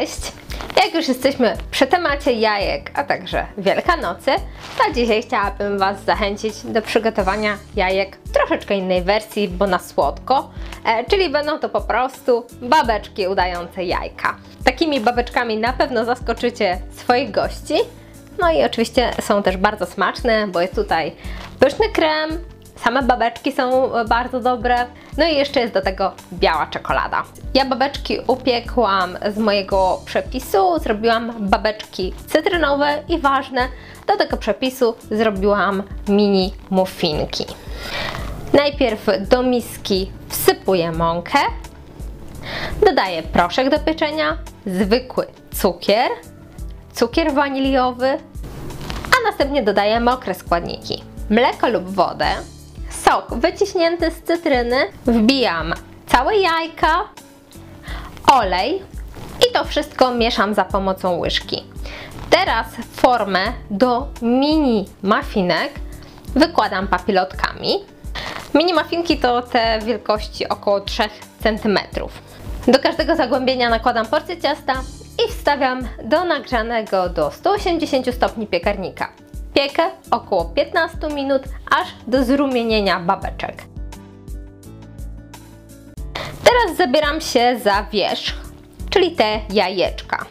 Cześć! Jak już jesteśmy przy temacie jajek, a także Wielkanocy, to dzisiaj chciałabym Was zachęcić do przygotowania jajek troszeczkę innej wersji, bo na słodko, e, czyli będą to po prostu babeczki udające jajka. Takimi babeczkami na pewno zaskoczycie swoich gości. No i oczywiście są też bardzo smaczne, bo jest tutaj pyszny krem, Same babeczki są bardzo dobre. No i jeszcze jest do tego biała czekolada. Ja babeczki upiekłam z mojego przepisu. Zrobiłam babeczki cytrynowe i ważne. Do tego przepisu zrobiłam mini muffinki. Najpierw do miski wsypuję mąkę. Dodaję proszek do pieczenia, zwykły cukier, cukier waniliowy, a następnie dodaję mokre składniki. Mleko lub wodę, sok wyciśnięty z cytryny, wbijam całe jajka, olej i to wszystko mieszam za pomocą łyżki. Teraz formę do mini mafinek wykładam papilotkami. Mini mafinki to te wielkości około 3 cm. Do każdego zagłębienia nakładam porcję ciasta i wstawiam do nagrzanego do 180 stopni piekarnika. Piekę około 15 minut, aż do zrumienienia babeczek. Teraz zabieram się za wierzch, czyli te jajeczka.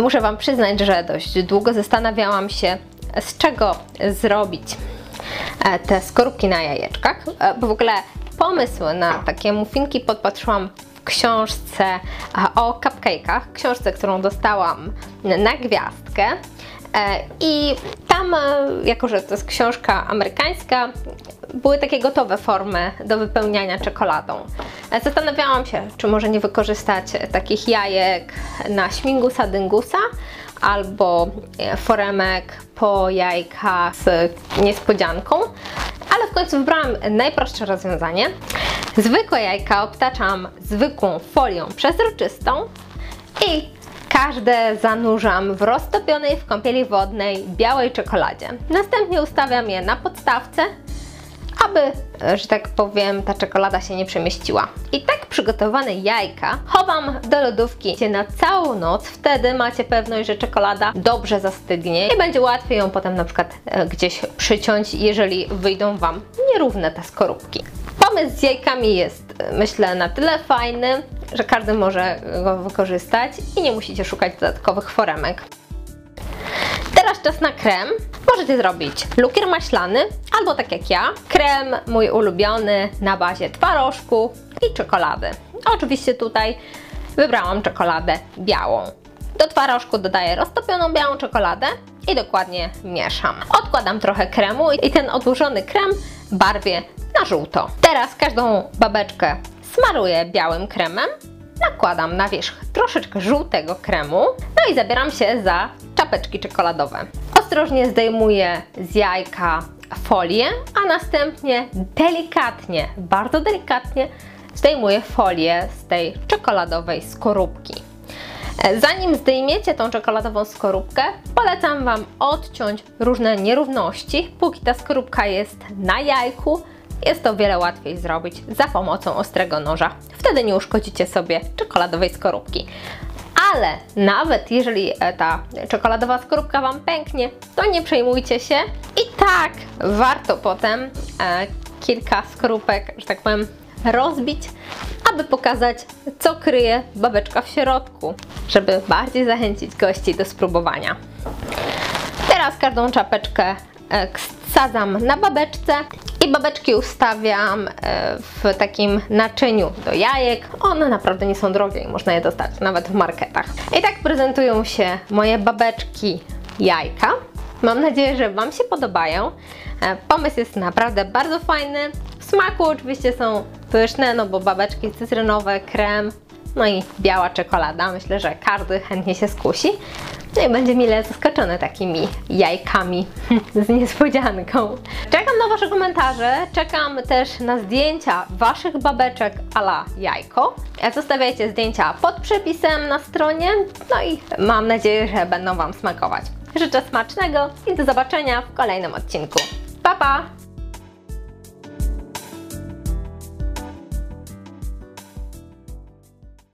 Muszę Wam przyznać, że dość długo zastanawiałam się, z czego zrobić e, te skorupki na jajeczkach, e, bo w ogóle pomysł na takie muffinki podpatrzyłam w książce o cupcake'ach, książce, którą dostałam na gwiazdkę. I tam, jako że to jest książka amerykańska, były takie gotowe formy do wypełniania czekoladą. Zastanawiałam się, czy może nie wykorzystać takich jajek na śmigusa dyngusa albo foremek po jajka z niespodzianką, ale w końcu wybrałam najprostsze rozwiązanie. Zwykłe jajka obtaczam zwykłą folią przezroczystą i każde zanurzam w roztopionej w kąpieli wodnej białej czekoladzie. Następnie ustawiam je na podstawce, aby, że tak powiem, ta czekolada się nie przemieściła. I tak przygotowane jajka chowam do lodówki na całą noc. Wtedy macie pewność, że czekolada dobrze zastygnie i będzie łatwiej ją potem na przykład e, gdzieś przyciąć, jeżeli wyjdą Wam nierówne te skorupki. Pomysł z jajkami jest, myślę, na tyle fajny, że każdy może go wykorzystać i nie musicie szukać dodatkowych foremek. Teraz czas na krem. Możecie zrobić lukier maślany albo tak jak ja, krem mój ulubiony na bazie twarożku i czekolady. Oczywiście tutaj wybrałam czekoladę białą. Do twarożku dodaję roztopioną białą czekoladę i dokładnie mieszam. Odkładam trochę kremu i ten odłożony krem barwię na żółto. Teraz każdą babeczkę smaruję białym kremem, nakładam na wierzch troszeczkę żółtego kremu, no i zabieram się za czapeczki czekoladowe. Ostrożnie zdejmuję z jajka folię, a następnie delikatnie, bardzo delikatnie zdejmuję folię z tej czekoladowej skorupki. Zanim zdejmiecie tą czekoladową skorupkę, polecam Wam odciąć różne nierówności, póki ta skorupka jest na jajku, jest to wiele łatwiej zrobić za pomocą ostrego noża. Wtedy nie uszkodzicie sobie czekoladowej skorupki. Ale nawet jeżeli e, ta czekoladowa skorupka Wam pęknie, to nie przejmujcie się. I tak warto potem e, kilka skorupek, że tak powiem, rozbić, aby pokazać, co kryje babeczka w środku, żeby bardziej zachęcić gości do spróbowania. Teraz każdą czapeczkę e, sadzam na babeczce i babeczki ustawiam e, w takim naczyniu do jajek. One naprawdę nie są drogie i można je dostać nawet w marketach. I tak prezentują się moje babeczki jajka. Mam nadzieję, że Wam się podobają. E, pomysł jest naprawdę bardzo fajny. W smaku oczywiście są pyszne, no bo babeczki cytrynowe, krem, no i biała czekolada. Myślę, że każdy chętnie się skusi. No i będzie mile zaskoczony takimi jajkami z niespodzianką. Czekam na Wasze komentarze, czekam też na zdjęcia Waszych babeczek ala jajko. Zostawiajcie zdjęcia pod przepisem na stronie, no i mam nadzieję, że będą Wam smakować. Życzę smacznego i do zobaczenia w kolejnym odcinku. Pa, pa!